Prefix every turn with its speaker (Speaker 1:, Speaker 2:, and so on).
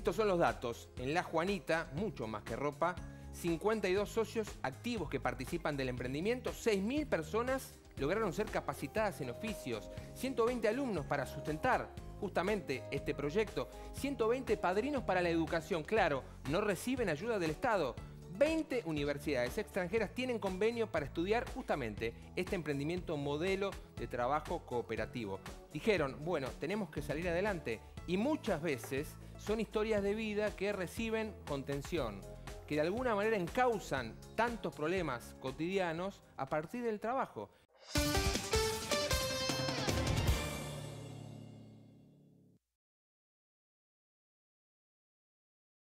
Speaker 1: Estos son los datos. En La Juanita, mucho más que ropa, 52 socios activos que participan del emprendimiento, 6.000 personas lograron ser capacitadas en oficios, 120 alumnos para sustentar justamente este proyecto, 120 padrinos para la educación, claro, no reciben ayuda del Estado. 20 universidades extranjeras tienen convenio para estudiar justamente este emprendimiento modelo de trabajo cooperativo. Dijeron, bueno, tenemos que salir adelante y muchas veces son historias de vida que reciben contención, que de alguna manera encausan tantos problemas cotidianos a partir del trabajo.